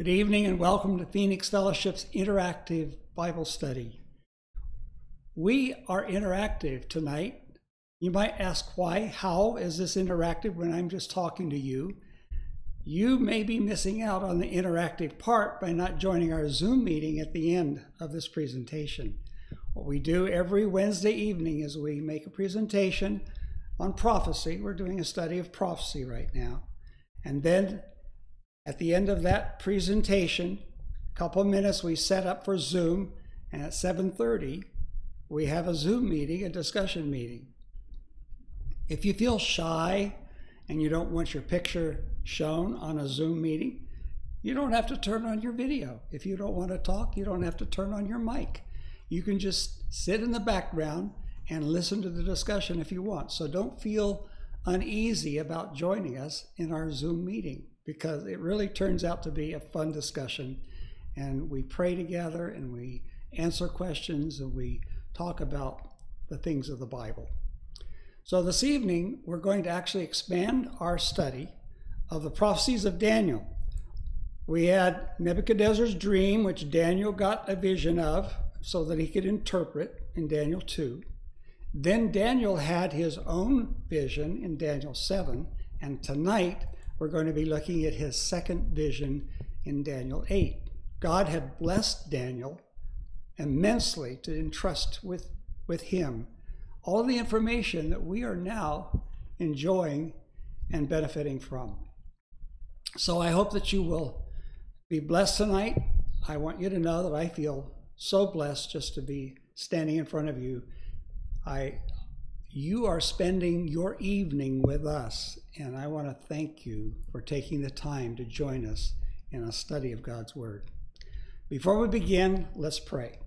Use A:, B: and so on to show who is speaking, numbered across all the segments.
A: Good evening and welcome to Phoenix Fellowship's interactive Bible study. We are interactive tonight. You might ask why, how is this interactive when I'm just talking to you? You may be missing out on the interactive part by not joining our Zoom meeting at the end of this presentation. What we do every Wednesday evening is we make a presentation on prophecy. We're doing a study of prophecy right now. And then at the end of that presentation, a couple minutes we set up for Zoom, and at 7:30 we have a Zoom meeting, a discussion meeting. If you feel shy and you don't want your picture shown on a Zoom meeting, you don't have to turn on your video. If you don't want to talk, you don't have to turn on your mic. You can just sit in the background and listen to the discussion if you want. So don't feel uneasy about joining us in our Zoom meeting because it really turns out to be a fun discussion. And we pray together and we answer questions and we talk about the things of the Bible. So this evening, we're going to actually expand our study of the prophecies of Daniel. We had Nebuchadnezzar's dream, which Daniel got a vision of so that he could interpret in Daniel 2. Then Daniel had his own vision in Daniel 7. And tonight, we're going to be looking at his second vision in Daniel 8. God had blessed Daniel immensely to entrust with, with him all the information that we are now enjoying and benefiting from. So I hope that you will be blessed tonight. I want you to know that I feel so blessed just to be standing in front of you. I you are spending your evening with us, and I want to thank you for taking the time to join us in a study of God's Word. Before we begin, let's pray.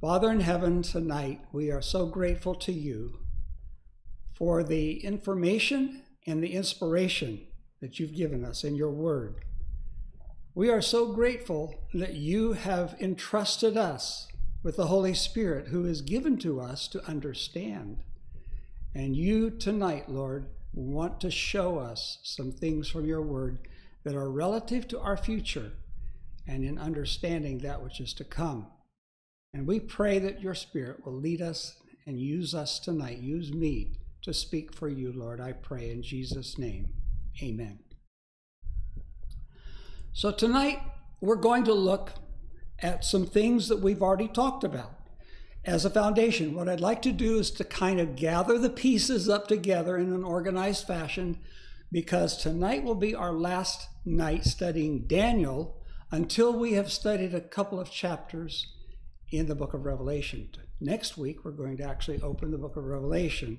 A: Father in heaven, tonight we are so grateful to you for the information and the inspiration that you've given us in your Word. We are so grateful that you have entrusted us with the Holy Spirit who is given to us to understand. And you tonight, Lord, want to show us some things from your word that are relative to our future and in understanding that which is to come. And we pray that your Spirit will lead us and use us tonight, use me to speak for you, Lord. I pray in Jesus' name. Amen. So tonight, we're going to look at some things that we've already talked about as a foundation. What I'd like to do is to kind of gather the pieces up together in an organized fashion because tonight will be our last night studying Daniel until we have studied a couple of chapters in the book of Revelation. Next week, we're going to actually open the book of Revelation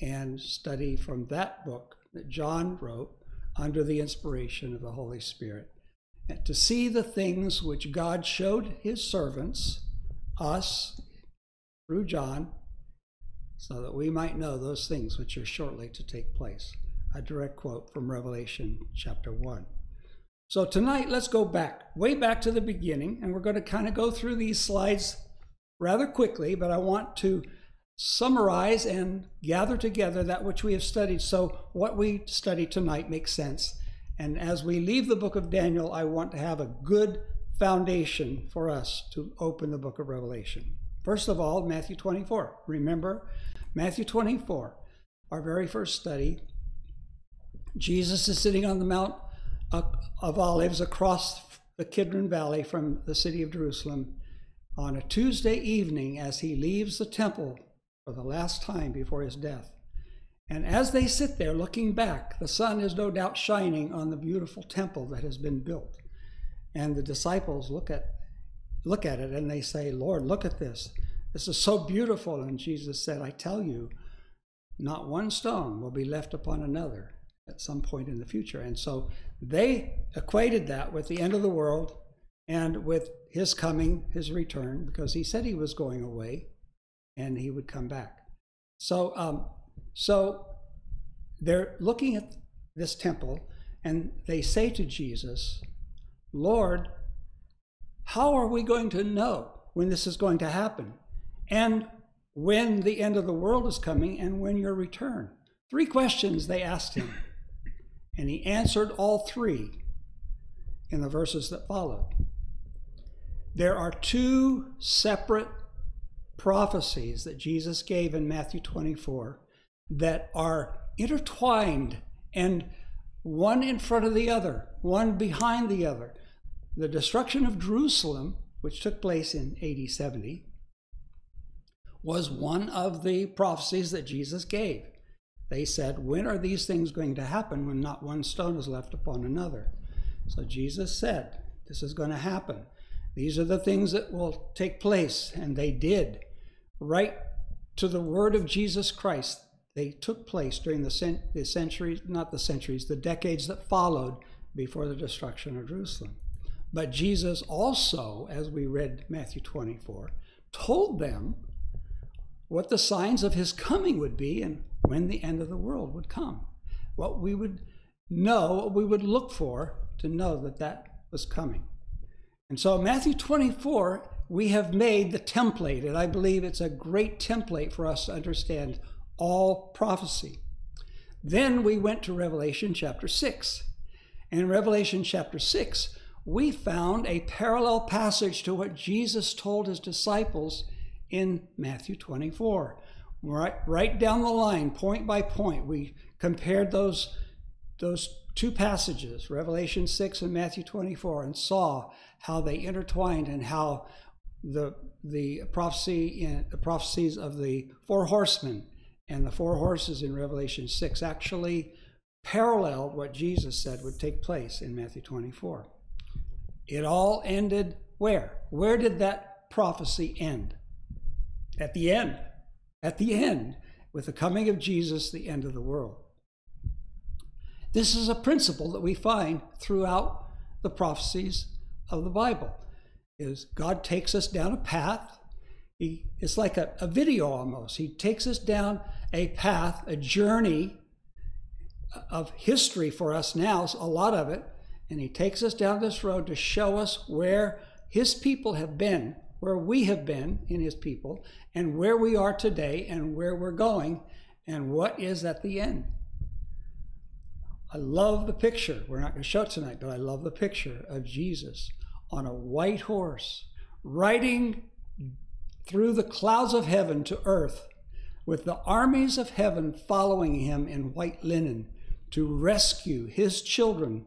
A: and study from that book that John wrote under the inspiration of the Holy Spirit to see the things which God showed his servants, us, through John, so that we might know those things which are shortly to take place. A direct quote from Revelation chapter 1. So tonight, let's go back, way back to the beginning, and we're going to kind of go through these slides rather quickly, but I want to summarize and gather together that which we have studied so what we study tonight makes sense and as we leave the book of Daniel, I want to have a good foundation for us to open the book of Revelation. First of all, Matthew 24. Remember, Matthew 24, our very first study. Jesus is sitting on the Mount of Olives across the Kidron Valley from the city of Jerusalem on a Tuesday evening as he leaves the temple for the last time before his death. And as they sit there looking back, the sun is no doubt shining on the beautiful temple that has been built. And the disciples look at look at it and they say, "Lord, look at this. This is so beautiful." And Jesus said, "I tell you, not one stone will be left upon another at some point in the future." And so they equated that with the end of the world and with his coming, his return, because he said he was going away and he would come back. So um, so they're looking at this temple and they say to Jesus, Lord, how are we going to know when this is going to happen? And when the end of the world is coming and when your return? Three questions they asked him. And he answered all three. in the verses that follow. There are two separate prophecies that Jesus gave in Matthew 24 that are intertwined and one in front of the other, one behind the other. The destruction of Jerusalem, which took place in AD 70, was one of the prophecies that Jesus gave. They said, When are these things going to happen when not one stone is left upon another? So Jesus said, This is going to happen. These are the things that will take place. And they did. Right to the word of Jesus Christ, they took place during the, cent- the centuries, not the centuries, the decades that followed before the destruction of Jerusalem. But Jesus also, as we read Matthew 24, told them what the signs of his coming would be and when the end of the world would come. What we would know, what we would look for to know that that was coming. And so, Matthew 24, we have made the template, and I believe it's a great template for us to understand all prophecy. Then we went to Revelation chapter 6. And in Revelation chapter 6, we found a parallel passage to what Jesus told his disciples in Matthew 24. Right, right down the line, point by point, we compared those, those two passages, Revelation 6 and Matthew 24, and saw how they intertwined and how the, the prophecy in, the prophecies of the four horsemen and the four horses in Revelation 6 actually paralleled what Jesus said would take place in Matthew 24. It all ended where? Where did that prophecy end? At the end. At the end, with the coming of Jesus, the end of the world. This is a principle that we find throughout the prophecies of the Bible. Is God takes us down a path. He, it's like a, a video almost. He takes us down a path, a journey of history for us now, a lot of it, and he takes us down this road to show us where his people have been, where we have been in his people, and where we are today, and where we're going, and what is at the end. I love the picture. We're not going to show it tonight, but I love the picture of Jesus on a white horse, riding through the clouds of heaven to earth, with the armies of heaven following him in white linen to rescue his children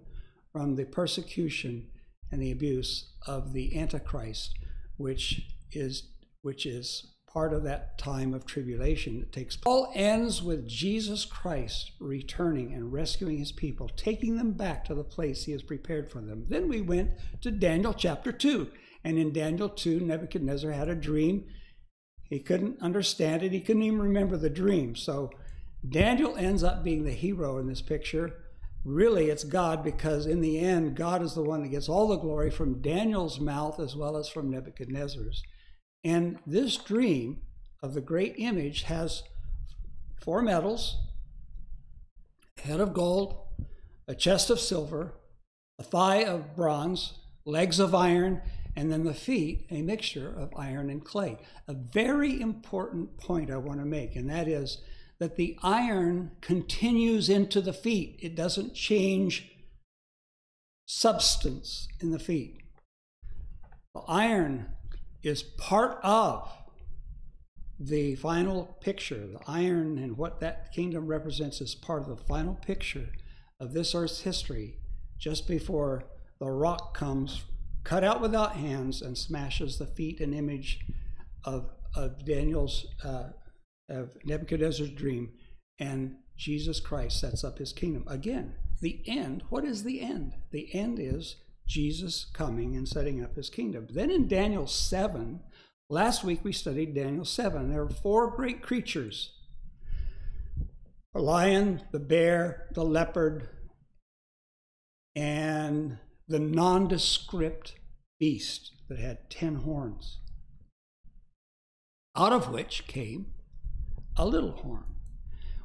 A: from the persecution and the abuse of the Antichrist, which is, which is part of that time of tribulation that takes place. All ends with Jesus Christ returning and rescuing his people, taking them back to the place he has prepared for them. Then we went to Daniel chapter 2. And in Daniel 2, Nebuchadnezzar had a dream. He couldn't understand it, he couldn't even remember the dream. So Daniel ends up being the hero in this picture. Really, it's God because in the end, God is the one that gets all the glory from Daniel's mouth as well as from Nebuchadnezzar's. And this dream of the great image has four metals, a head of gold, a chest of silver, a thigh of bronze, legs of iron, and then the feet, a mixture of iron and clay. A very important point I want to make, and that is that the iron continues into the feet. It doesn't change substance in the feet. The iron is part of the final picture. The iron and what that kingdom represents is part of the final picture of this earth's history just before the rock comes cut out without hands and smashes the feet and image of, of Daniel's, uh, of Nebuchadnezzar's dream, and Jesus Christ sets up his kingdom. Again, the end, what is the end? The end is Jesus coming and setting up his kingdom. Then in Daniel 7, last week we studied Daniel 7. There are four great creatures the lion, the bear, the leopard, and the nondescript beast that had 10 horns, out of which came a little horn.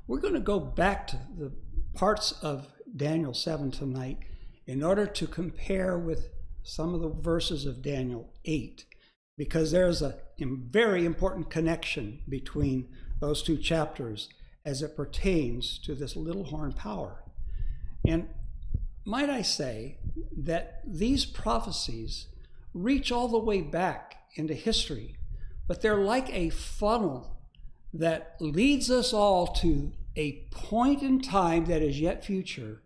A: We're going to go back to the parts of Daniel 7 tonight in order to compare with some of the verses of Daniel 8, because there's a very important connection between those two chapters as it pertains to this little horn power. And might I say that these prophecies reach all the way back into history, but they're like a funnel that leads us all to a point in time that is yet future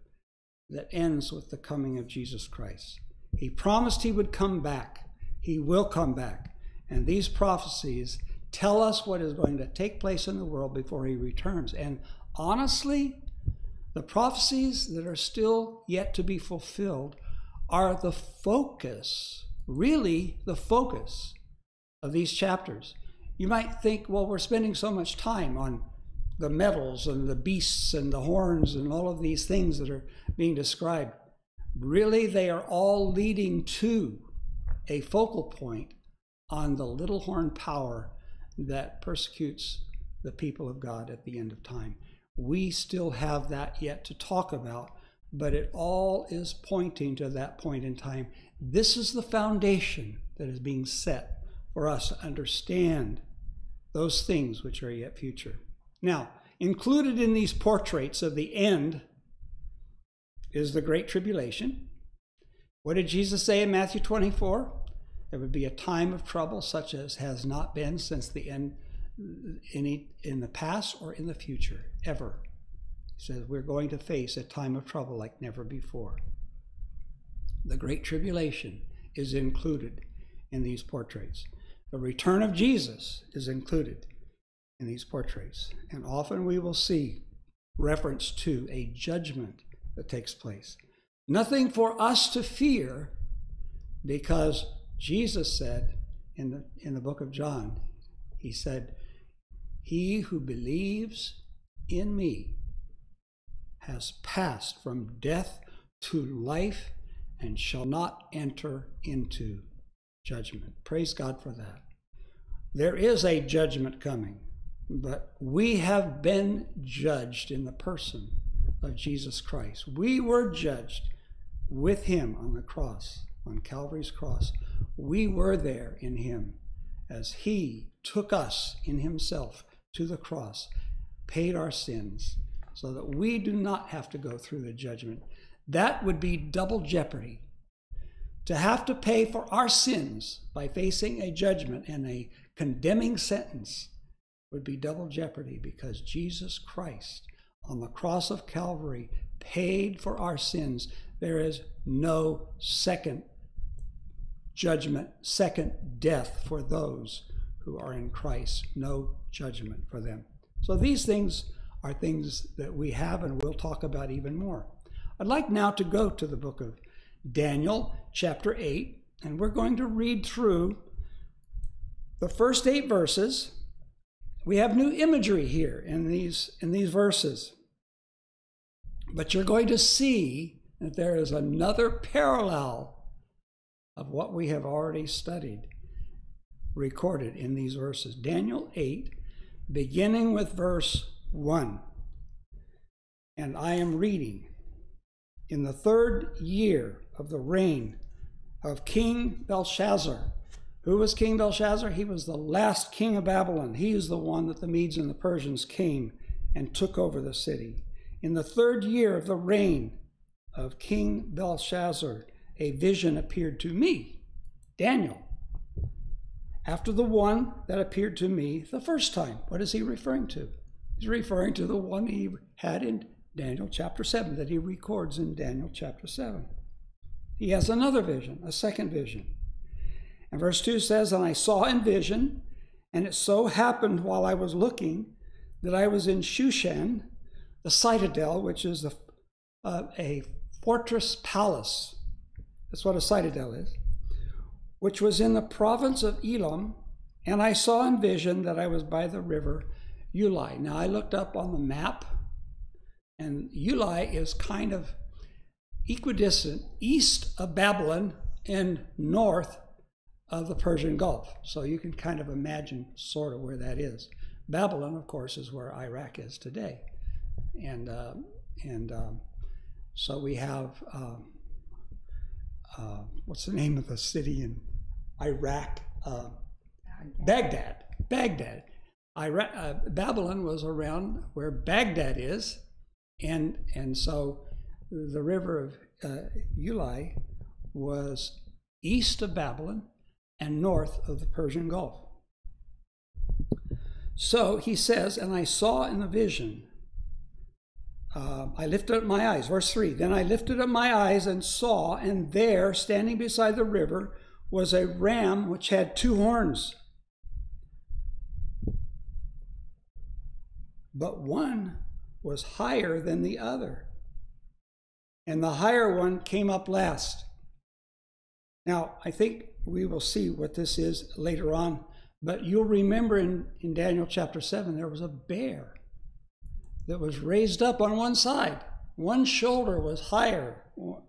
A: that ends with the coming of Jesus Christ. He promised he would come back. He will come back. And these prophecies tell us what is going to take place in the world before he returns. And honestly, the prophecies that are still yet to be fulfilled are the focus, really the focus of these chapters. You might think, well, we're spending so much time on the metals and the beasts and the horns and all of these things that are being described. Really, they are all leading to a focal point on the little horn power that persecutes the people of God at the end of time. We still have that yet to talk about, but it all is pointing to that point in time. This is the foundation that is being set for us to understand those things which are yet future. Now, included in these portraits of the end is the Great Tribulation. What did Jesus say in Matthew 24? There would be a time of trouble such as has not been since the end any in the past or in the future, ever. He says we're going to face a time of trouble like never before. The Great Tribulation is included in these portraits. The return of Jesus is included in these portraits. And often we will see reference to a judgment that takes place. Nothing for us to fear because Jesus said in the, in the book of John, He said, He who believes in me has passed from death to life and shall not enter into judgment. Praise God for that. There is a judgment coming. But we have been judged in the person of Jesus Christ. We were judged with him on the cross, on Calvary's cross. We were there in him as he took us in himself to the cross, paid our sins, so that we do not have to go through the judgment. That would be double jeopardy. To have to pay for our sins by facing a judgment and a condemning sentence would be double jeopardy because Jesus Christ on the cross of Calvary paid for our sins. There is no second judgment, second death for those who are in Christ. No judgment for them. So these things are things that we have and we'll talk about even more. I'd like now to go to the book of Daniel, chapter 8, and we're going to read through the first eight verses we have new imagery here in these, in these verses. But you're going to see that there is another parallel of what we have already studied, recorded in these verses. Daniel 8, beginning with verse 1. And I am reading In the third year of the reign of King Belshazzar, who was King Belshazzar? He was the last king of Babylon. He is the one that the Medes and the Persians came and took over the city. In the third year of the reign of King Belshazzar, a vision appeared to me, Daniel, after the one that appeared to me the first time. What is he referring to? He's referring to the one he had in Daniel chapter 7, that he records in Daniel chapter 7. He has another vision, a second vision. And verse 2 says, And I saw in vision, and it so happened while I was looking that I was in Shushan, the citadel, which is a, uh, a fortress palace. That's what a citadel is, which was in the province of Elam. And I saw in vision that I was by the river Ulai. Now I looked up on the map, and Ulai is kind of equidistant east of Babylon and north of the Persian Gulf. So you can kind of imagine sort of where that is. Babylon, of course, is where Iraq is today. And, uh, and um, so we have, um, uh, what's the name of the city in Iraq? Uh, Baghdad. Baghdad. Iraq, uh, Babylon was around where Baghdad is. And, and so the river of uh, was east of Babylon and north of the Persian Gulf. So he says, and I saw in the vision, uh, I lifted up my eyes, verse 3. Then I lifted up my eyes and saw, and there, standing beside the river, was a ram which had two horns. But one was higher than the other, and the higher one came up last. Now, I think we will see what this is later on, but you'll remember in, in Daniel chapter 7, there was a bear that was raised up on one side. One shoulder was higher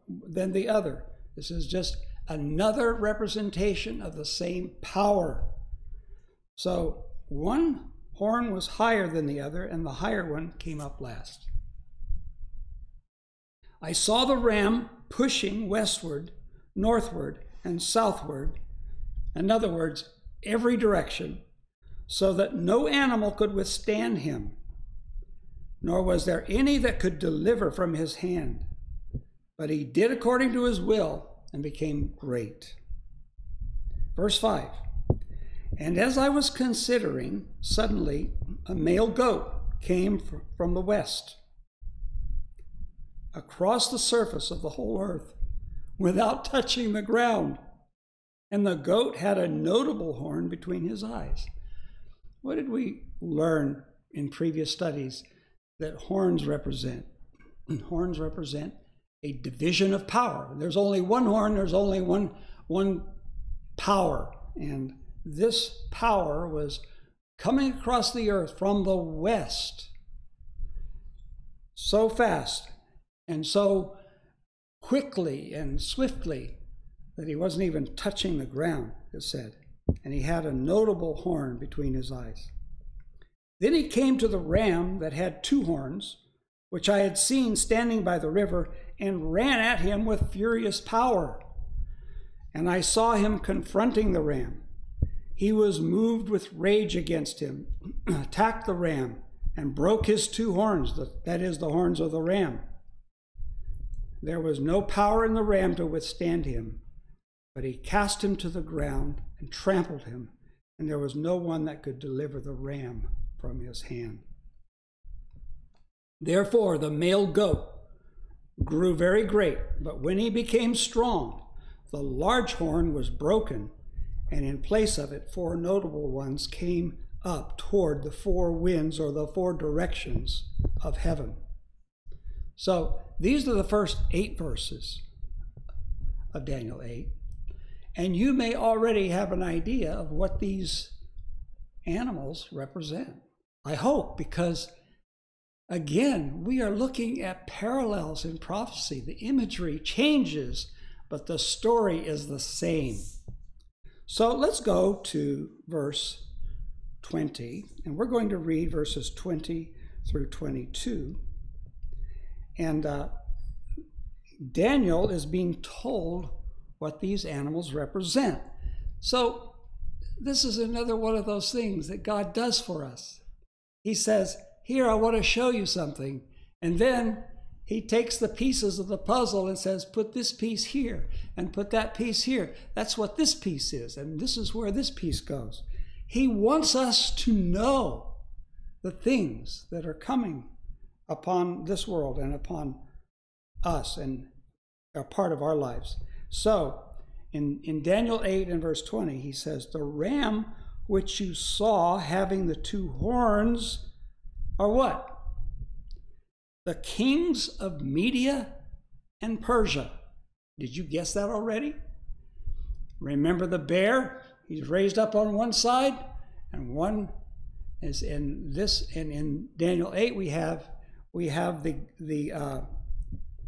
A: than the other. This is just another representation of the same power. So one horn was higher than the other, and the higher one came up last. I saw the ram pushing westward, northward, and southward. In other words, every direction, so that no animal could withstand him nor was there any that could deliver from his hand. But he did according to his will and became great. Verse 5 And as I was considering, suddenly a male goat came from the west across the surface of the whole earth without touching the ground. And the goat had a notable horn between his eyes. What did we learn in previous studies? that horns represent. horns represent a division of power. There's only one horn, there's only one, one power. And this power was coming across the earth from the west so fast and so quickly and swiftly that he wasn't even touching the ground, it said. And he had a notable horn between his eyes. Then he came to the ram that had two horns, which I had seen standing by the river, and ran at him with furious power. And I saw him confronting the ram. He was moved with rage against him, attacked the ram, and broke his two horns, that is, the horns of the ram. There was no power in the ram to withstand him, but he cast him to the ground and trampled him, and there was no one that could deliver the ram from his hand. Therefore, the male goat grew very great, but when he became strong, the large horn was broken, and in place of it, four notable ones came up toward the four winds or the four directions of heaven. So these are the first eight verses of Daniel 8. And you may already have an idea of what these animals represent. I hope, because again, we are looking at parallels in prophecy. The imagery changes, but the story is the same. So let's go to verse 20, and we're going to read verses 20 through 22. And uh, Daniel is being told what these animals represent. So, this is another one of those things that God does for us he says, Here, I want to show you something. And then he takes the pieces of the puzzle and says, Put this piece here and put that piece here. That's what this piece is. And this is where this piece goes. He wants us to know the things that are coming upon this world and upon us and are part of our lives. So, in, in Daniel 8 and verse 20, he says, The ram which you saw having the two horns are what? The kings of Media and Persia. Did you guess that already? Remember the bear? He's raised up on one side, and one is in this. And in Daniel eight, we have we have the the uh,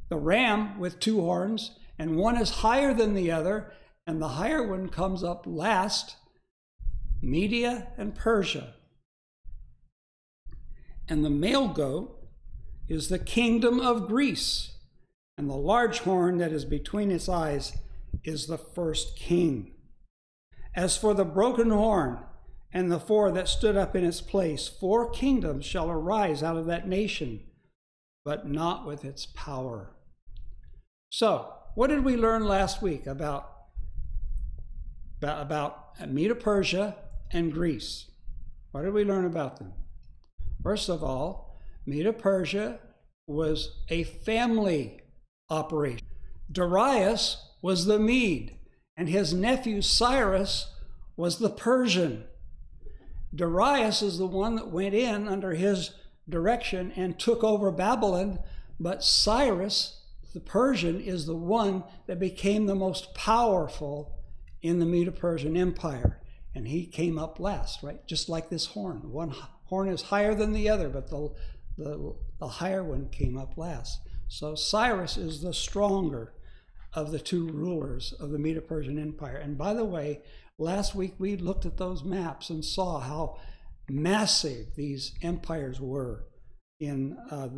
A: the ram with two horns, and one is higher than the other, and the higher one comes up last Media and Persia. And the male goat is the kingdom of Greece, and the large horn that is between its eyes is the first king. As for the broken horn and the four that stood up in its place, four kingdoms shall arise out of that nation, but not with its power. So, what did we learn last week about, about, about Medo Persia and Greece? What did we learn about them? First of all, Medo Persia was a family operation. Darius was the Mede, and his nephew Cyrus was the Persian. Darius is the one that went in under his direction and took over Babylon, but Cyrus, the Persian, is the one that became the most powerful in the Medo Persian Empire. And he came up last, right? Just like this horn. One horn is higher than the other, but the, the, the higher one came up last. So Cyrus is the stronger of the two rulers of the Medo Persian Empire. And by the way, last week we looked at those maps and saw how massive these empires were in, uh,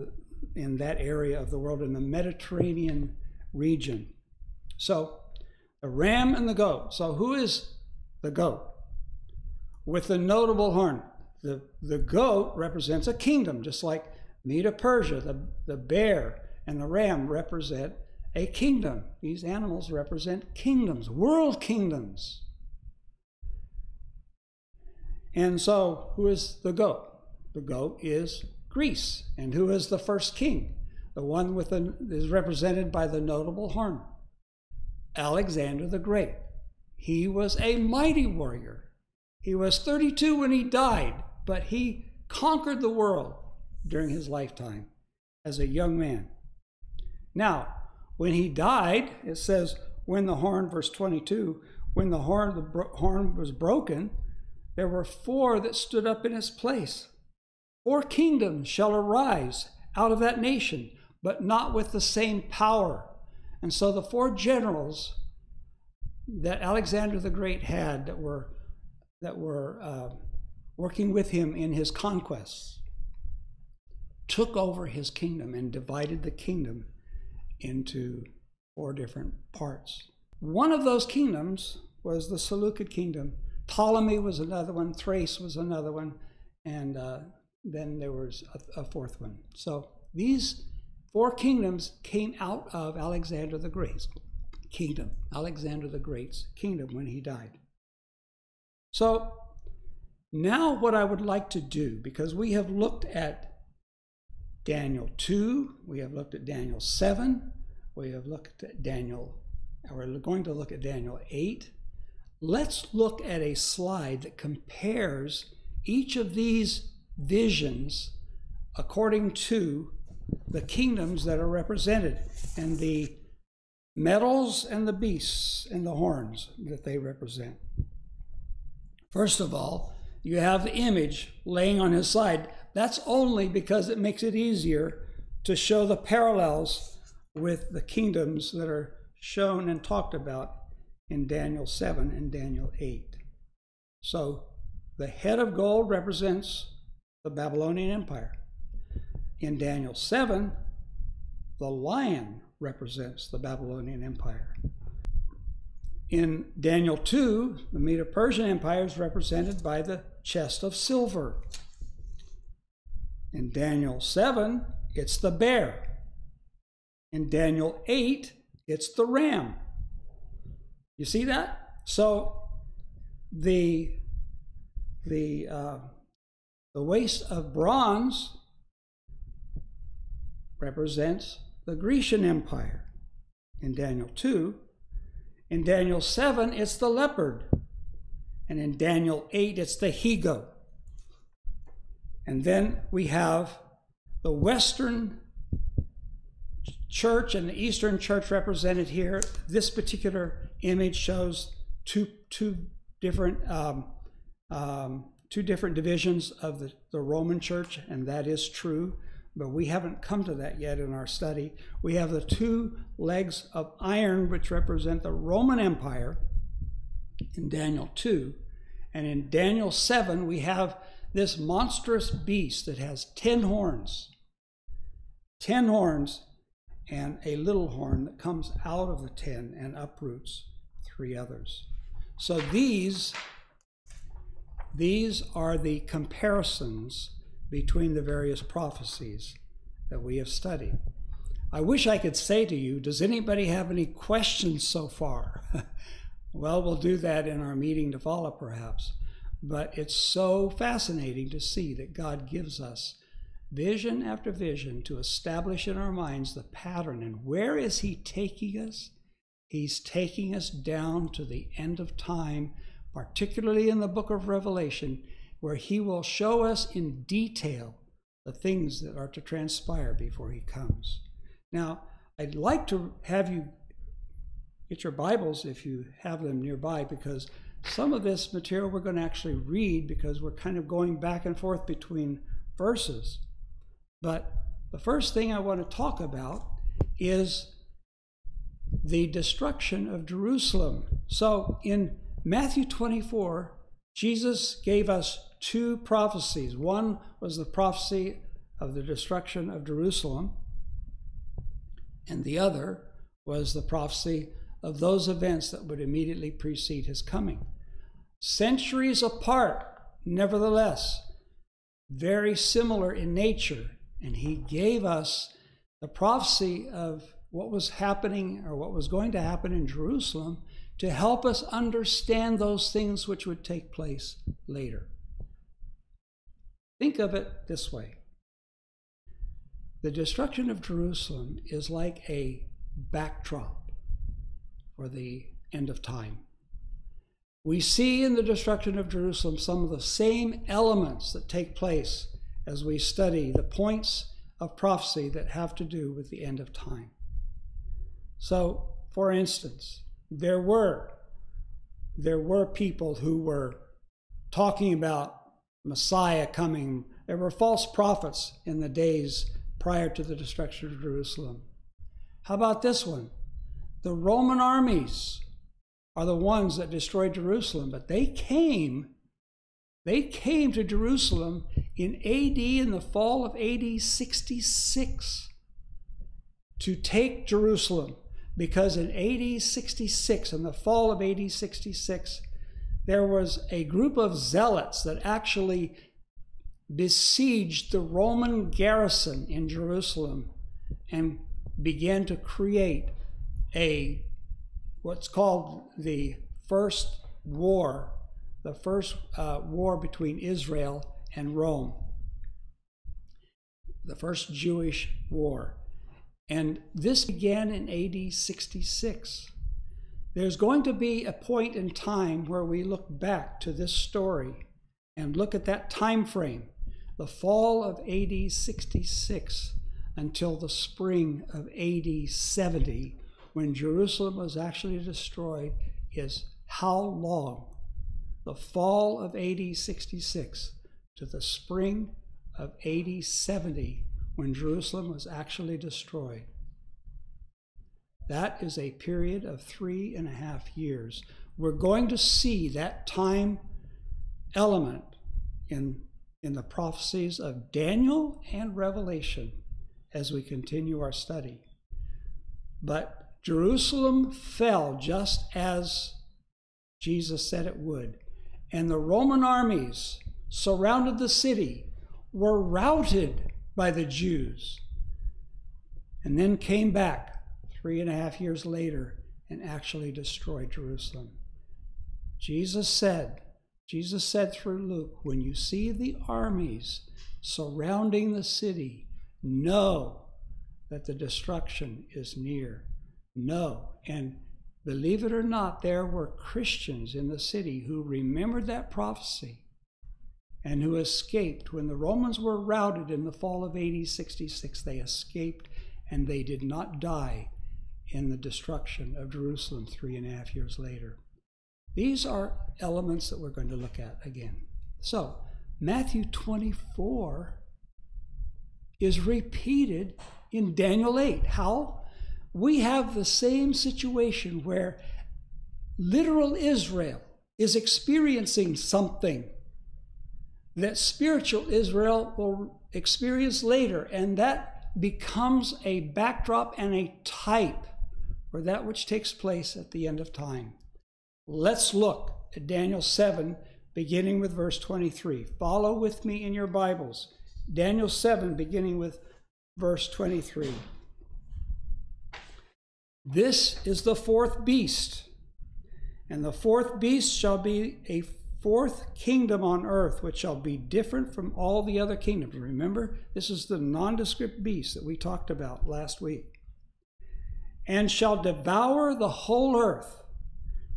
A: in that area of the world, in the Mediterranean region. So, the ram and the goat. So, who is the goat? With the notable horn. The, the goat represents a kingdom, just like Medo Persia, the, the bear and the ram represent a kingdom. These animals represent kingdoms, world kingdoms. And so, who is the goat? The goat is Greece. And who is the first king? The one with the, is represented by the notable horn. Alexander the Great. He was a mighty warrior. He was 32 when he died, but he conquered the world during his lifetime as a young man. Now, when he died, it says, when the horn, verse 22, when the horn, the horn was broken, there were four that stood up in its place. Four kingdoms shall arise out of that nation, but not with the same power. And so the four generals that Alexander the Great had that were that were uh, working with him in his conquests took over his kingdom and divided the kingdom into four different parts. One of those kingdoms was the Seleucid kingdom. Ptolemy was another one, Thrace was another one, and uh, then there was a, a fourth one. So these four kingdoms came out of Alexander the Great's kingdom, Alexander the Great's kingdom when he died. So now, what I would like to do, because we have looked at Daniel 2, we have looked at Daniel 7, we have looked at Daniel, and we're going to look at Daniel 8. Let's look at a slide that compares each of these visions according to the kingdoms that are represented and the metals and the beasts and the horns that they represent. First of all, you have the image laying on his side. That's only because it makes it easier to show the parallels with the kingdoms that are shown and talked about in Daniel 7 and Daniel 8. So the head of gold represents the Babylonian Empire. In Daniel 7, the lion represents the Babylonian Empire. In Daniel 2, the Medo Persian Empire is represented by the chest of silver. In Daniel 7, it's the bear. In Daniel 8, it's the ram. You see that? So the the uh, the waist of bronze represents the Grecian Empire in Daniel 2. In Daniel 7, it's the leopard. And in Daniel 8, it's the he goat. And then we have the Western church and the Eastern church represented here. This particular image shows two, two different um, um, two different divisions of the, the Roman church, and that is true but we haven't come to that yet in our study. We have the two legs of iron, which represent the Roman Empire in Daniel 2. And in Daniel 7, we have this monstrous beast that has 10 horns. 10 horns and a little horn that comes out of the 10 and uproots three others. So these, these are the comparisons between the various prophecies that we have studied. I wish I could say to you, does anybody have any questions so far? well, we'll do that in our meeting to follow, perhaps. But it's so fascinating to see that God gives us vision after vision to establish in our minds the pattern. And where is He taking us? He's taking us down to the end of time, particularly in the book of Revelation, where He will show us in detail the things that are to transpire before He comes. Now, I'd like to have you get your Bibles if you have them nearby, because some of this material we're going to actually read because we're kind of going back and forth between verses. But the first thing I want to talk about is the destruction of Jerusalem. So in Matthew 24, Jesus gave us two prophecies. One was the prophecy of the destruction of Jerusalem, and the other was the prophecy of those events that would immediately precede his coming. Centuries apart, nevertheless, very similar in nature. And he gave us the prophecy of what was happening or what was going to happen in Jerusalem to help us understand those things which would take place later. Think of it this way the destruction of Jerusalem is like a backdrop for the end of time. We see in the destruction of Jerusalem some of the same elements that take place as we study the points of prophecy that have to do with the end of time. So, for instance, there were there were people who were talking about Messiah coming. There were false prophets in the days prior to the destruction of Jerusalem. How about this one? The Roman armies are the ones that destroyed Jerusalem, but they came they came to Jerusalem in AD in the fall of AD 66 to take Jerusalem because in AD 66 in the fall of AD 66 there was a group of zealots that actually besieged the Roman garrison in Jerusalem and began to create a what's called the first war, the first uh, war between Israel and Rome, the first Jewish war. And this began in AD 66. There's going to be a point in time where we look back to this story and look at that time frame the fall of AD 66 until the spring of AD 70, when Jerusalem was actually destroyed, is how long? The fall of AD 66 to the spring of AD 70, when Jerusalem was actually destroyed. That is a period of three and a half years. We're going to see that time element in in the prophecies of Daniel and Revelation as we continue our study. But Jerusalem fell just as Jesus said it would, and the Roman armies surrounded the city, were routed by the Jews, and then came back three and a half years later and actually destroy Jerusalem. Jesus said, Jesus said through Luke, when you see the armies surrounding the city, know that the destruction is near. Know. And believe it or not, there were Christians in the city who remembered that prophecy and who escaped. When the Romans were routed in the fall of AD 66, they escaped and they did not die in the destruction of Jerusalem three and a half years later. These are elements that we're going to look at again. So, Matthew 24 is repeated in Daniel 8. How? We have the same situation where literal Israel is experiencing something that spiritual Israel will experience later, and that becomes a backdrop and a type for that which takes place at the end of time. Let's look at Daniel 7, beginning with verse 23. Follow with me in your Bibles. Daniel 7, beginning with verse 23. This is the fourth beast. And the fourth beast shall be a fourth kingdom on earth, which shall be different from all the other kingdoms. Remember, this is the nondescript beast that we talked about last week. And shall devour the whole earth,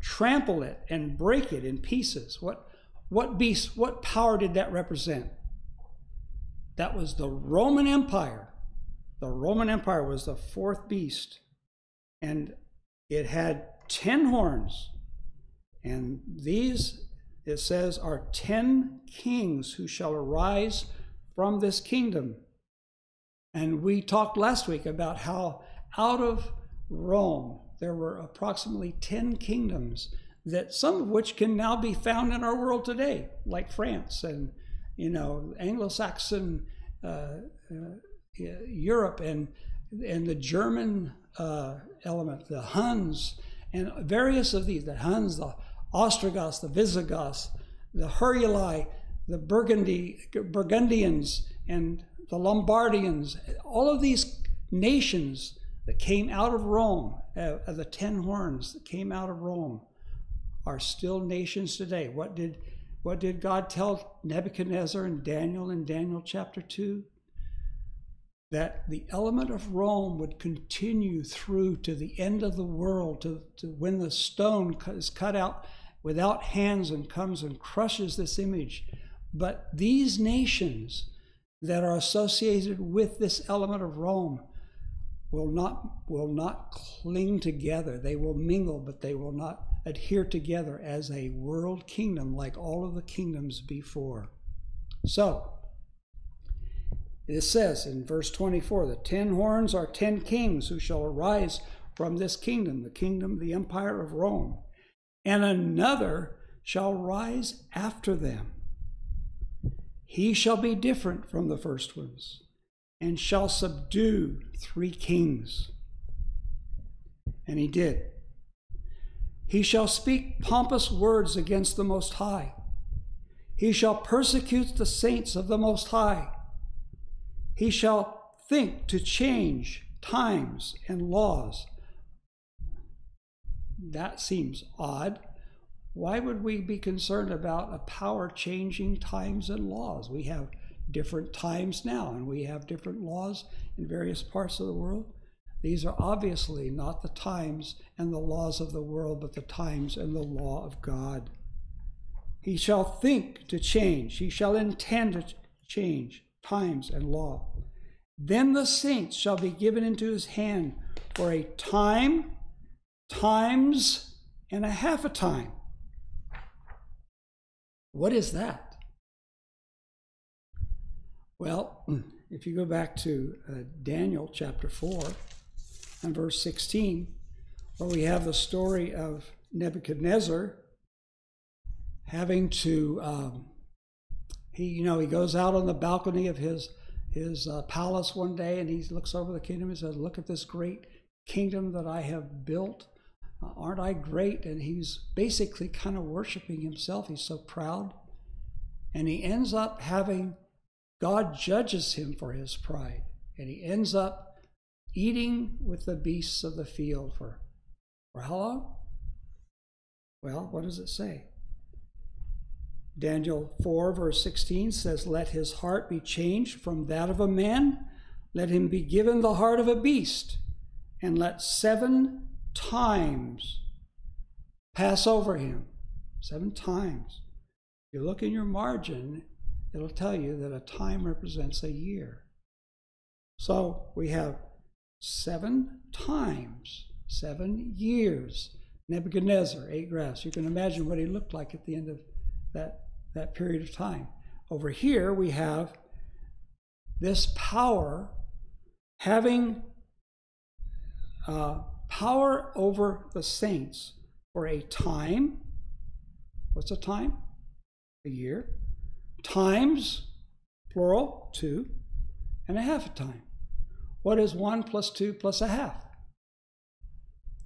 A: trample it, and break it in pieces. What, what beast, what power did that represent? That was the Roman Empire. The Roman Empire was the fourth beast. And it had 10 horns. And these it says, are ten kings who shall arise from this kingdom. And we talked last week about how out of Rome. There were approximately 10 kingdoms that some of which can now be found in our world today, like France and you know Anglo-Saxon uh, uh, Europe and and the German uh, element, the Huns, and various of these, the Huns, the Ostrogoths, the Visigoths, the Heruli, the Burgundy, Burgundians, and the Lombardians, all of these nations that came out of Rome, uh, the ten horns that came out of Rome, are still nations today. What did, what did God tell Nebuchadnezzar and Daniel in Daniel chapter 2? That the element of Rome would continue through to the end of the world, to, to when the stone is cut out without hands and comes and crushes this image. But these nations that are associated with this element of Rome will not, will not cling together. They will mingle, but they will not adhere together as a world kingdom like all of the kingdoms before. So, it says in verse 24 the ten horns are ten kings who shall arise from this kingdom, the kingdom, the empire of Rome and another shall rise after them. He shall be different from the first ones, and shall subdue three kings. And he did. He shall speak pompous words against the Most High. He shall persecute the saints of the Most High. He shall think to change times and laws that seems odd. Why would we be concerned about a power changing times and laws? We have different times now, and we have different laws in various parts of the world. These are obviously not the times and the laws of the world, but the times and the law of God. He shall think to change, he shall intend to change times and law. Then the saints shall be given into his hand for a time times and a half a time. What is that? Well, if you go back to uh, Daniel chapter 4 and verse 16, where we have the story of Nebuchadnezzar having to, um, he, you know, he goes out on the balcony of his, his uh, palace one day and he looks over the kingdom and says, Look at this great kingdom that I have built aren't I great? And he's basically kind of worshiping himself. He's so proud. And he ends up having, God judges him for his pride. And he ends up eating with the beasts of the field for, for how long? Well, what does it say? Daniel 4, verse 16 says, Let his heart be changed from that of a man, let him be given the heart of a beast, and let seven times pass over him. Seven times. You look in your margin, it'll tell you that a time represents a year. So we have seven times, seven years. Nebuchadnezzar ate grass. You can imagine what he looked like at the end of that, that period of time. Over here, we have this power having uh, power over the saints for a time. What's a time? A year. Times, plural, two, and a half a time. What is one plus two plus a half?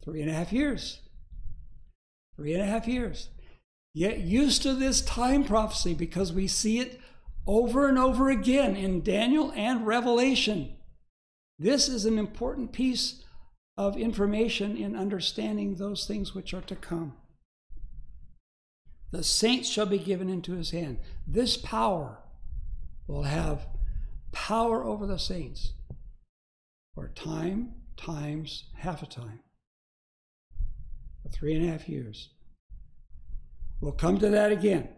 A: Three and a half years. Three and a half years. Get used to this time prophecy because we see it over and over again in Daniel and Revelation. This is an important piece of information in understanding those things which are to come. The saints shall be given into his hand. This power will have power over the saints for time times half a time for three and a half years. We'll come to that again.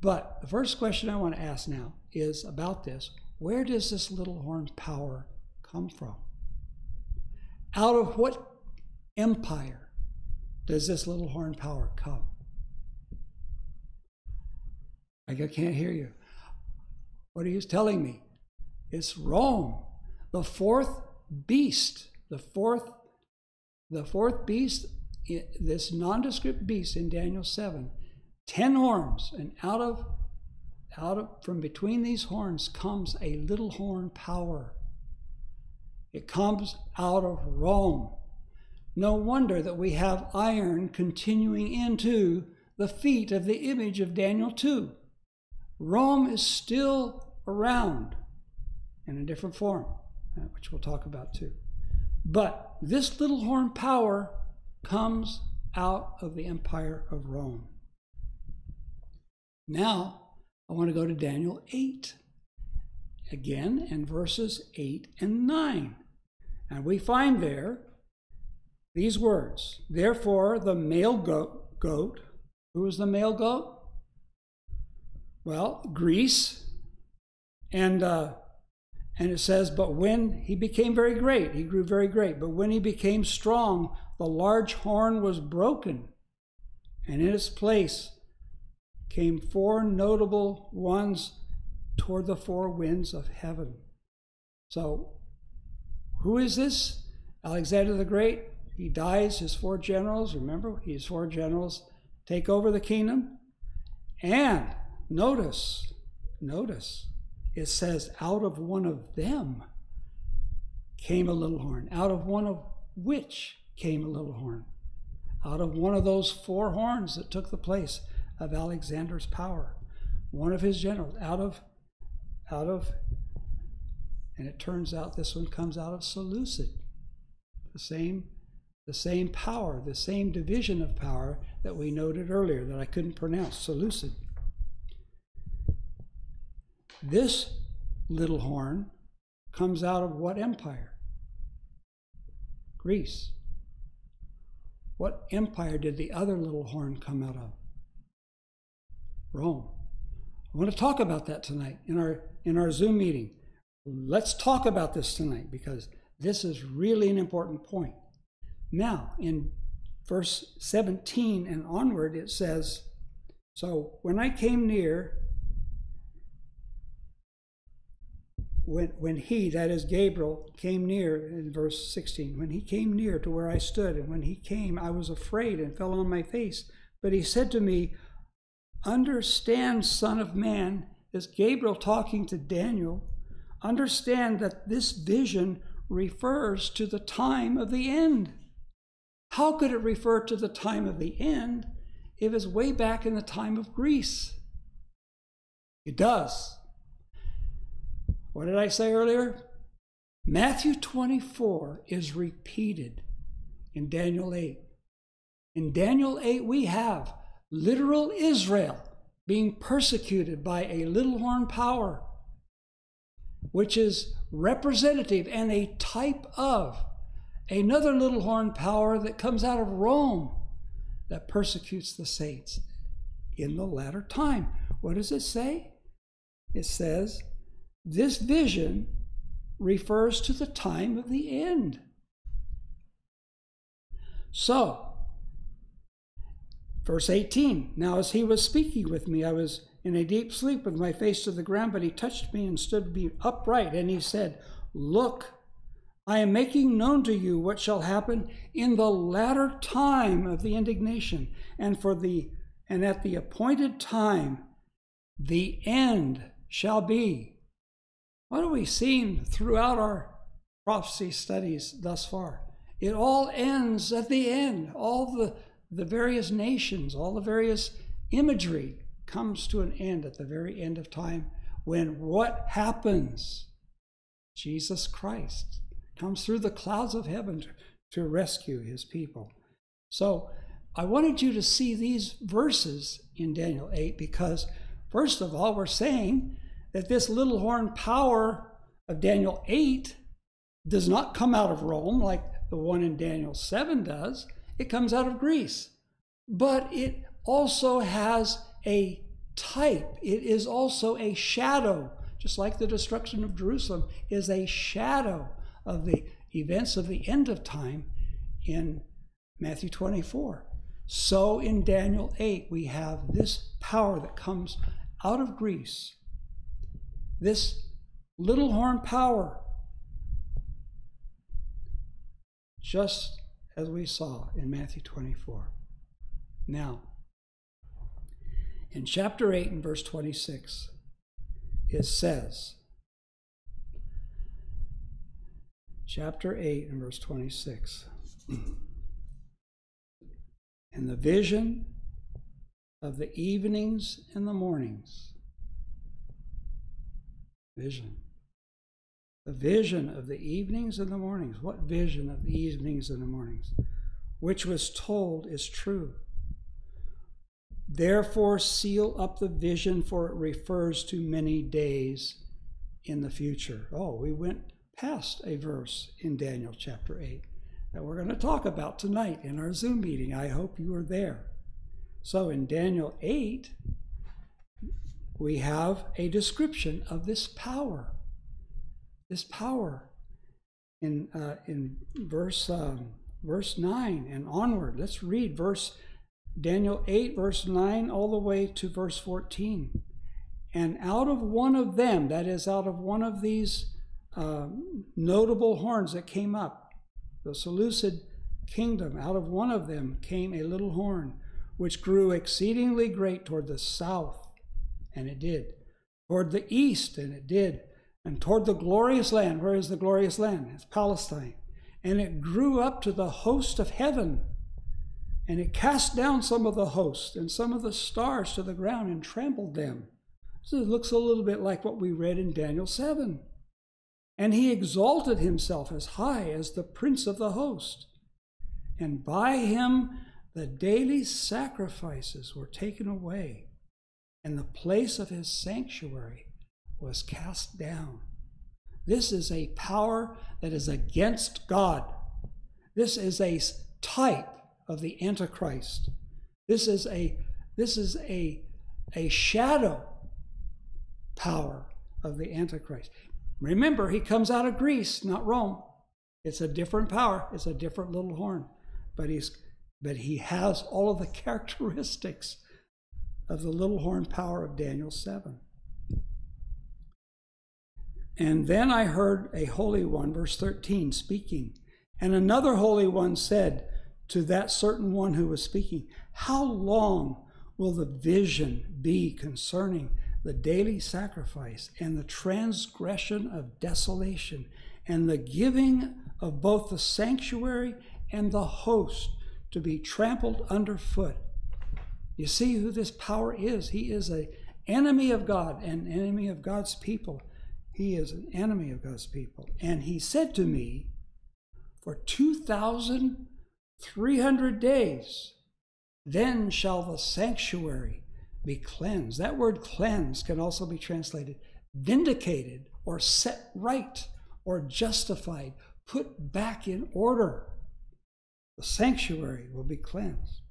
A: But the first question I want to ask now is about this where does this little horn power come from? Out of what empire does this little horn power come? I can't hear you. What are you telling me? It's Rome, the fourth beast, the fourth, the fourth beast, this nondescript beast in Daniel 7, 10 horns, and out of out of from between these horns comes a little horn power. It comes out of Rome. No wonder that we have iron continuing into the feet of the image of Daniel 2. Rome is still around in a different form, uh, which we'll talk about too. But this little horn power comes out of the empire of Rome. Now, I want to go to Daniel 8 again in verses 8 and 9. And we find there these words Therefore, the male goat, goat who is the male goat? Well, Greece. And, uh, and it says, But when he became very great, he grew very great, but when he became strong, the large horn was broken, and in its place came four notable ones toward the four winds of heaven. So, who is this? Alexander the Great. He dies, his four generals, remember, his four generals take over the kingdom. And notice, notice, it says, out of one of them came a little horn, out of one of which came a little horn, out of one of those four horns that took the place of Alexander's power. One of his generals, out of, out of, and it turns out this one comes out of Seleucid, the same, the same power, the same division of power that we noted earlier that I couldn't pronounce, Seleucid. This little horn comes out of what empire? Greece. What empire did the other little horn come out of? Rome. I want to talk about that tonight in our in our Zoom meeting. Let's talk about this tonight because this is really an important point. Now, in verse 17 and onward, it says, So when I came near, when, when he, that is Gabriel, came near, in verse 16, when he came near to where I stood, and when he came, I was afraid and fell on my face. But he said to me, Understand, Son of Man, is Gabriel talking to Daniel. Understand that this vision refers to the time of the end. How could it refer to the time of the end if it's way back in the time of Greece? It does. What did I say earlier? Matthew 24 is repeated in Daniel 8. In Daniel 8, we have literal Israel being persecuted by a little horn power, which is representative and a type of another little horn power that comes out of Rome that persecutes the saints in the latter time. What does it say? It says, This vision refers to the time of the end. So, Verse 18 Now, as he was speaking with me, I was in a deep sleep with my face to the ground, but he touched me and stood me upright. And he said, Look, I am making known to you what shall happen in the latter time of the indignation, and for the and at the appointed time the end shall be. What have we seen throughout our prophecy studies thus far? It all ends at the end. All the the various nations, all the various imagery comes to an end at the very end of time when what happens? Jesus Christ comes through the clouds of heaven to rescue his people. So I wanted you to see these verses in Daniel 8 because, first of all, we're saying that this little horn power of Daniel 8 does not come out of Rome like the one in Daniel 7 does. It comes out of Greece. But it also has a type, it is also a shadow, just like the destruction of Jerusalem is a shadow of the events of the end of time in Matthew 24. So in Daniel 8, we have this power that comes out of Greece, this little horn power, just as we saw in Matthew 24. Now, in chapter 8 and verse 26, it says, chapter 8 and verse 26. and the vision of the evenings and the mornings. Vision. The vision of the evenings and the mornings. What vision of the evenings and the mornings? Which was told is true. Therefore, seal up the vision, for it refers to many days in the future. Oh, we went past a verse in Daniel chapter 8 that we're going to talk about tonight in our Zoom meeting. I hope you are there. So in Daniel 8, we have a description of this power. This power in, uh, in verse, um, verse 9 and onward. Let's read verse Daniel 8, verse 9, all the way to verse 14. And out of one of them, that is, out of one of these uh, notable horns that came up, the Seleucid kingdom, out of one of them came a little horn, which grew exceedingly great toward the south, and it did, toward the east, and it did, and toward the glorious land. Where is the glorious land? It's Palestine. And it grew up to the host of heaven, and it cast down some of the host and some of the stars to the ground and trampled them. So it looks a little bit like what we read in Daniel 7. And he exalted himself as high as the prince of the host. And by him the daily sacrifices were taken away, and the place of his sanctuary was cast down. This is a power that is against God. This is a type of the Antichrist. This is a this is a, a shadow power of the Antichrist. Remember, he comes out of Greece, not Rome. It's a different power. It's a different little horn. But he's but he has all of the characteristics of the little horn power of Daniel 7. And then I heard a holy one, verse 13, speaking. And another holy one said to that certain one who was speaking, How long will the vision be concerning the daily sacrifice and the transgression of desolation and the giving of both the sanctuary and the host to be trampled underfoot. You see who this power is. He is an enemy of God, an enemy of God's people. He is an enemy of God's people. And he said to me, For 2,300 days, then shall the sanctuary be cleansed. That word cleansed can also be translated vindicated or set right or justified, put back in order. The sanctuary will be cleansed.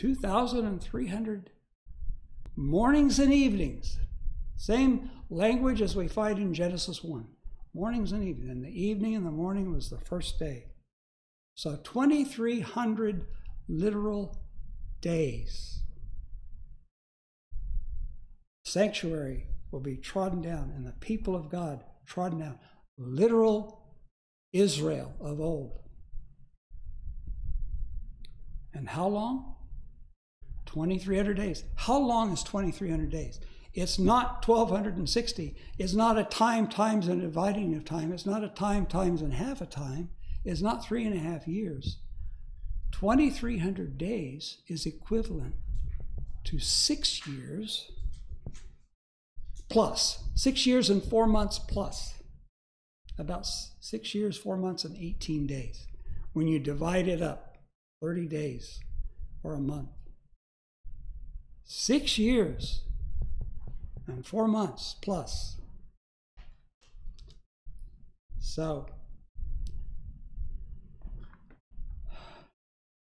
A: 2,300 mornings and evenings. Same language as we find in Genesis 1. Mornings and evenings. And the evening and the morning was the first day. So 2,300 literal days sanctuary will be trodden down and the people of God trodden down. Literal Israel of old. And how long? 2,300 days. How long is 2,300 days? It's not 1,260. It's not a time times a dividing of time. It's not a time times and half a time. It's not three and a half years. 2,300 days is equivalent to six years plus, six years and four months plus, about six years, four months, and 18 days. when you divide it up 30 days or a month. Six years and four months plus. So,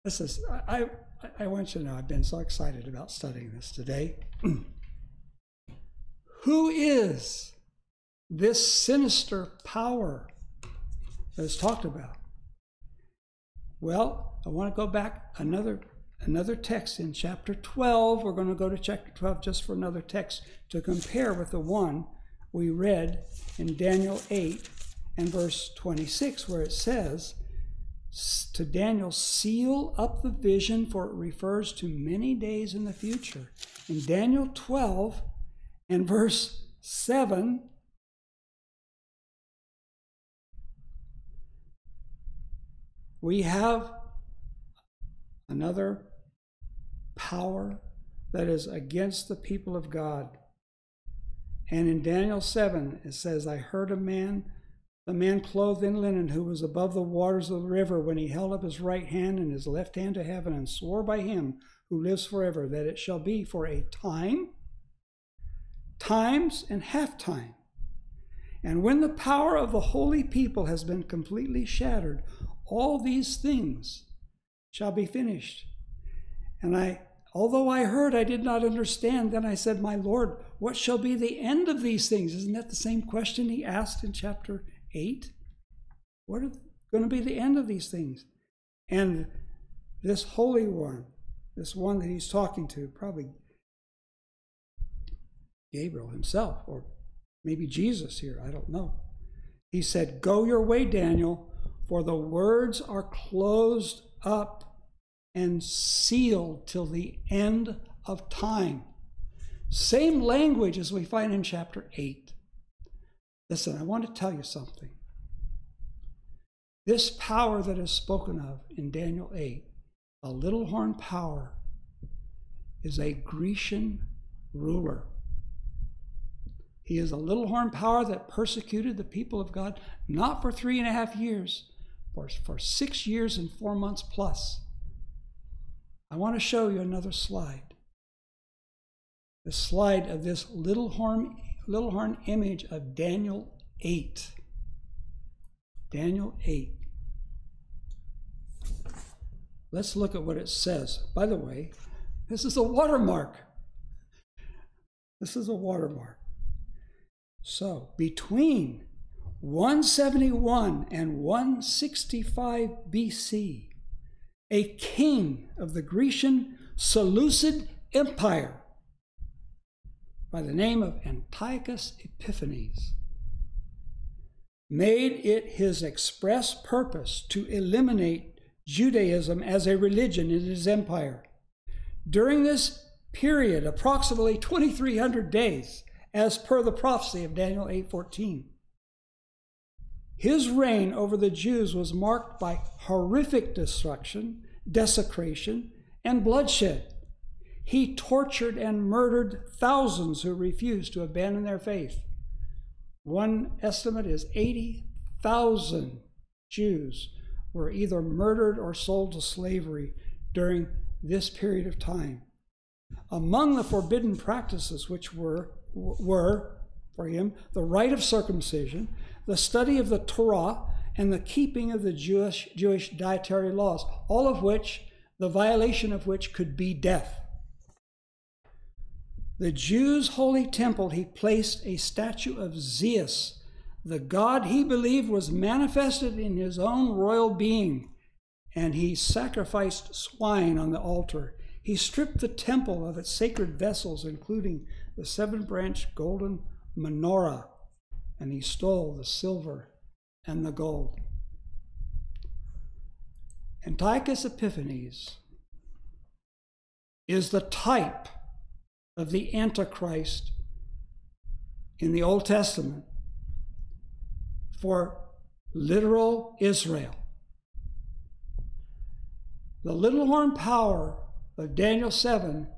A: this is, I, I want you to know I've been so excited about studying this today. Who is this sinister power that is talked about? Well, I want to go back another another text in chapter 12. We're going to go to chapter 12 just for another text to compare with the one we read in Daniel 8 and verse 26, where it says, to Daniel, seal up the vision, for it refers to many days in the future. In Daniel 12 and verse 7, we have another power that is against the people of God. And in Daniel 7, it says, I heard a man, a man clothed in linen, who was above the waters of the river, when he held up his right hand and his left hand to heaven, and swore by him who lives forever, that it shall be for a time, times, and half time. And when the power of the holy people has been completely shattered, all these things shall be finished. And I, although I heard, I did not understand. Then I said, My Lord, what shall be the end of these things? Isn't that the same question he asked in chapter 8? What are going to be the end of these things? And this Holy One, this one that he's talking to, probably Gabriel himself, or maybe Jesus here, I don't know. He said, Go your way, Daniel, for the words are closed up and sealed till the end of time. Same language as we find in chapter 8. Listen, I want to tell you something. This power that is spoken of in Daniel 8, a little horn power, is a Grecian ruler. He is a little horn power that persecuted the people of God not for three and a half years, for, for six years and four months plus. I want to show you another slide. The slide of this little horn, little horn image of Daniel 8. Daniel 8. Let's look at what it says. By the way, this is a watermark. This is a watermark. So, between 171 and 165 BC, a king of the Grecian Seleucid Empire by the name of Antiochus Epiphanes made it his express purpose to eliminate Judaism as a religion in his empire. During this period, approximately 2300 days, as per the prophecy of Daniel 8:14, his reign over the Jews was marked by horrific destruction, desecration, and bloodshed. He tortured and murdered thousands who refused to abandon their faith. One estimate is 80,000 Jews were either murdered or sold to slavery during this period of time. Among the forbidden practices which were, were for him the rite of circumcision, the study of the Torah, and the keeping of the Jewish, Jewish dietary laws, all of which, the violation of which could be death. The Jews' holy temple, he placed a statue of Zeus, the god he believed was manifested in his own royal being, and he sacrificed swine on the altar. He stripped the temple of its sacred vessels, including the seven branched golden menorah and he stole the silver and the gold. Antiochus Epiphanes is the type of the Antichrist in the Old Testament for literal Israel. The little horn power of Daniel 7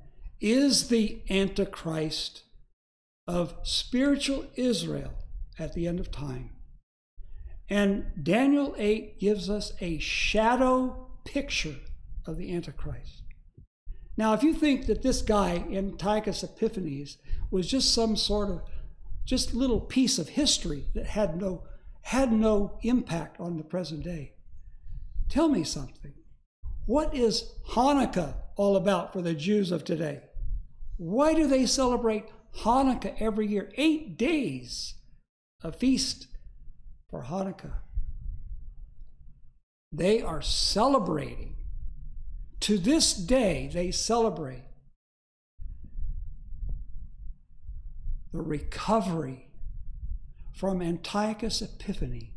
A: is the Antichrist of spiritual Israel at the end of time. And Daniel 8 gives us a shadow picture of the Antichrist. Now, if you think that this guy, Antiochus Epiphanes, was just some sort of just little piece of history that had no had no impact on the present day. Tell me something. What is Hanukkah all about for the Jews of today? Why do they celebrate Hanukkah every year? Eight days, a feast for Hanukkah. They are celebrating. To this day, they celebrate the recovery from Antiochus Epiphany,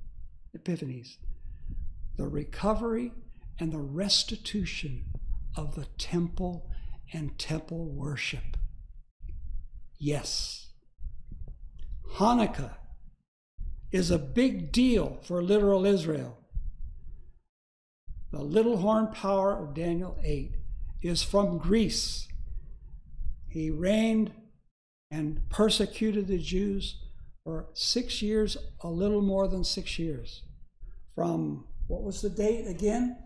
A: Epiphanes, the recovery and the restitution of the temple and temple worship. Yes, Hanukkah is a big deal for literal Israel. The little horn power of Daniel 8 is from Greece. He reigned and persecuted the Jews for six years, a little more than six years. From what was the date again?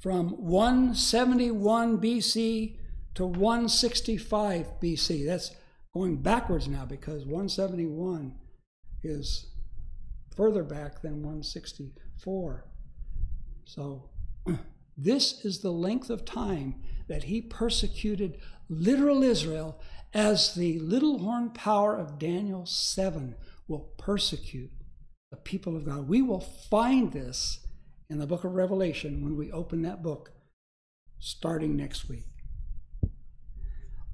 A: From 171 BC to 165 BC. That's going backwards now because 171 is further back than 164. So, this is the length of time that he persecuted literal Israel as the little horn power of Daniel 7 will persecute the people of God. We will find this in the book of Revelation when we open that book starting next week.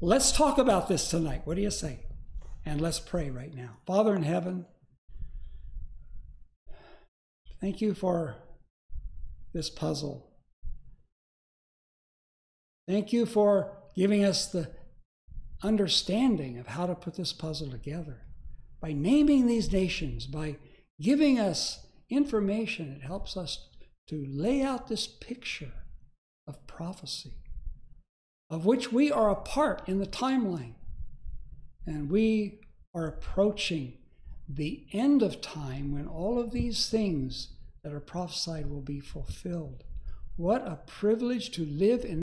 A: Let's talk about this tonight. What do you say? And let's pray right now. Father in heaven, thank you for this puzzle. Thank you for giving us the understanding of how to put this puzzle together. By naming these nations, by giving us information, it helps us to lay out this picture of prophecy, of which we are a part in the timeline. And we are approaching the end of time when all of these things that are prophesied will be fulfilled. What a privilege to live in